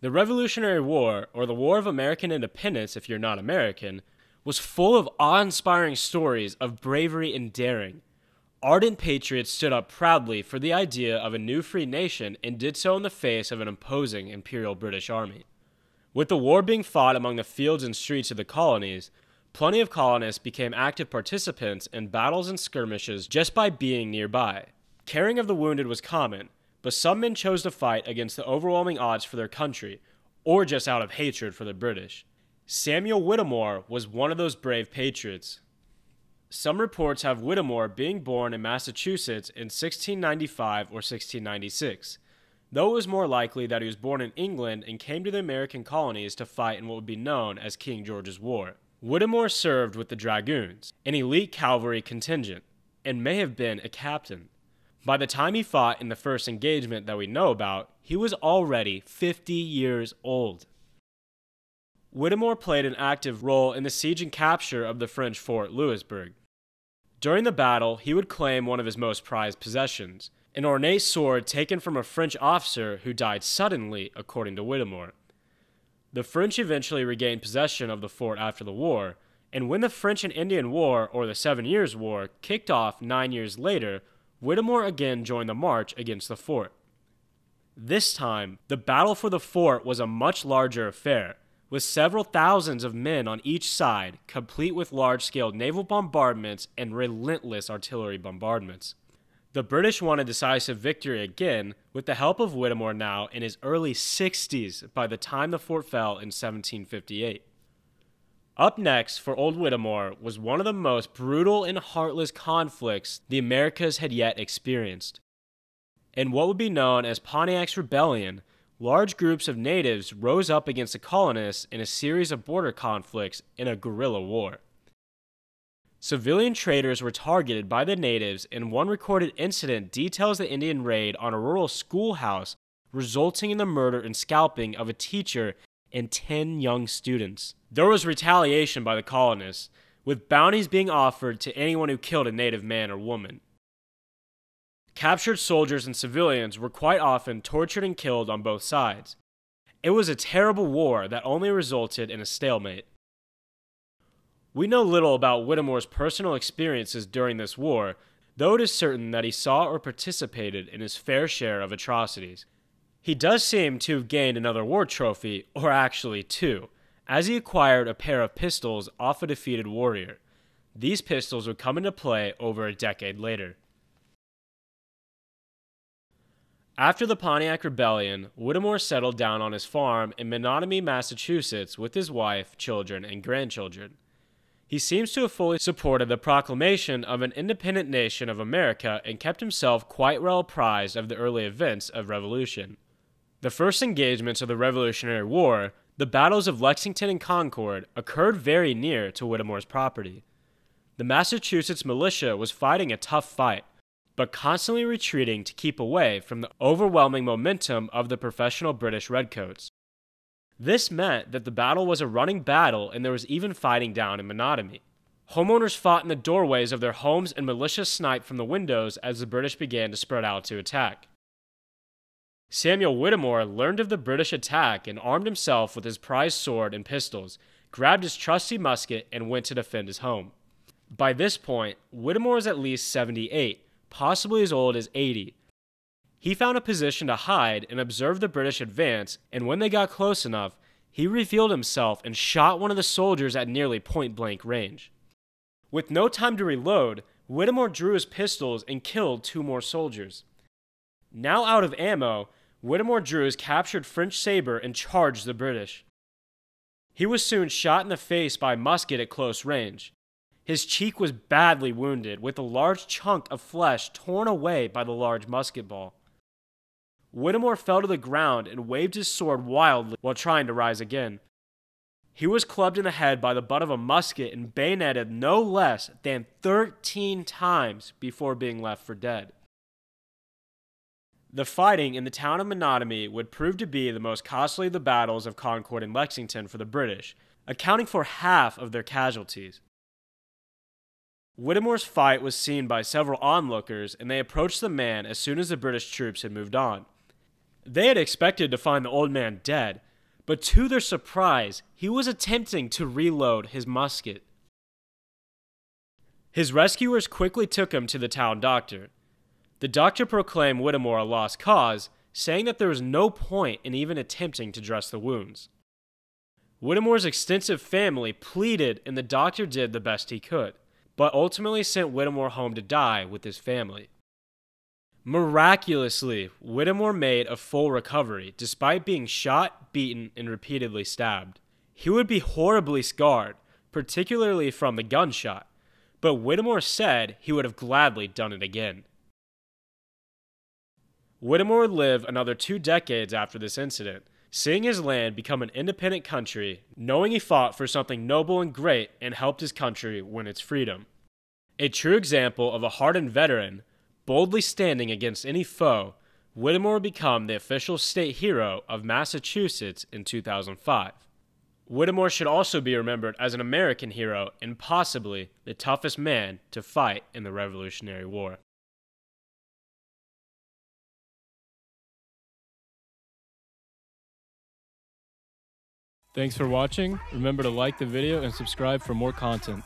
The Revolutionary War, or the War of American Independence if you're not American, was full of awe inspiring stories of bravery and daring. Ardent patriots stood up proudly for the idea of a new free nation and did so in the face of an imposing Imperial British Army. With the war being fought among the fields and streets of the colonies, plenty of colonists became active participants in battles and skirmishes just by being nearby. Caring of the wounded was common, but some men chose to fight against the overwhelming odds for their country, or just out of hatred for the British. Samuel Whittemore was one of those brave patriots. Some reports have Whittemore being born in Massachusetts in 1695 or 1696, though it was more likely that he was born in England and came to the American colonies to fight in what would be known as King George's War. Whittemore served with the Dragoons, an elite cavalry contingent, and may have been a captain. By the time he fought in the first engagement that we know about, he was already 50 years old. Whittemore played an active role in the siege and capture of the French fort Louisbourg. During the battle, he would claim one of his most prized possessions an ornate sword taken from a French officer who died suddenly, according to Whittemore. The French eventually regained possession of the fort after the war, and when the French and Indian War, or the Seven Years' War, kicked off nine years later, Whittemore again joined the march against the fort. This time, the battle for the fort was a much larger affair with several thousands of men on each side, complete with large scale naval bombardments and relentless artillery bombardments. The British won a decisive victory again, with the help of Whittemore now in his early 60s by the time the fort fell in 1758. Up next for Old Whittemore was one of the most brutal and heartless conflicts the Americas had yet experienced. In what would be known as Pontiac's Rebellion, large groups of natives rose up against the colonists in a series of border conflicts in a guerrilla war. Civilian traders were targeted by the natives, and one recorded incident details the Indian raid on a rural schoolhouse, resulting in the murder and scalping of a teacher and 10 young students. There was retaliation by the colonists, with bounties being offered to anyone who killed a native man or woman. Captured soldiers and civilians were quite often tortured and killed on both sides. It was a terrible war that only resulted in a stalemate. We know little about Whittemore's personal experiences during this war, though it is certain that he saw or participated in his fair share of atrocities. He does seem to have gained another war trophy, or actually two, as he acquired a pair of pistols off a defeated warrior. These pistols would come into play over a decade later. After the Pontiac Rebellion, Whittemore settled down on his farm in Menotomy, Massachusetts with his wife, children, and grandchildren. He seems to have fully supported the proclamation of an independent nation of America and kept himself quite well apprised of the early events of revolution. The first engagements of the Revolutionary War, the battles of Lexington and Concord, occurred very near to Whittemore's property. The Massachusetts militia was fighting a tough fight, but constantly retreating to keep away from the overwhelming momentum of the professional British Redcoats. This meant that the battle was a running battle and there was even fighting down in Menotomy. Homeowners fought in the doorways of their homes and militia sniped from the windows as the British began to spread out to attack. Samuel Whittemore learned of the British attack and armed himself with his prized sword and pistols, grabbed his trusty musket, and went to defend his home. By this point, Whittemore was at least 78, possibly as old as 80. He found a position to hide and observe the British advance, and when they got close enough, he revealed himself and shot one of the soldiers at nearly point blank range. With no time to reload, Whittemore drew his pistols and killed two more soldiers. Now out of ammo, Whittemore drew his captured French saber and charged the British. He was soon shot in the face by musket at close range. His cheek was badly wounded, with a large chunk of flesh torn away by the large musket ball. Whittemore fell to the ground and waved his sword wildly while trying to rise again. He was clubbed in the head by the butt of a musket and bayoneted no less than 13 times before being left for dead. The fighting in the town of Menotomy would prove to be the most costly of the battles of Concord and Lexington for the British, accounting for half of their casualties. Whittemore's fight was seen by several onlookers, and they approached the man as soon as the British troops had moved on. They had expected to find the old man dead, but to their surprise, he was attempting to reload his musket. His rescuers quickly took him to the town doctor. The doctor proclaimed Whittemore a lost cause, saying that there was no point in even attempting to dress the wounds. Whittemore's extensive family pleaded, and the doctor did the best he could, but ultimately sent Whittemore home to die with his family. Miraculously, Whittemore made a full recovery despite being shot, beaten, and repeatedly stabbed. He would be horribly scarred, particularly from the gunshot, but Whittemore said he would have gladly done it again. Whittemore would live another two decades after this incident, seeing his land become an independent country, knowing he fought for something noble and great and helped his country win its freedom. A true example of a hardened veteran boldly standing against any foe, Whittemore would become the official state hero of Massachusetts in 2005. Whittemore should also be remembered as an American hero and possibly the toughest man to fight in the Revolutionary War. Thanks for watching. Remember to like the video and subscribe for more content.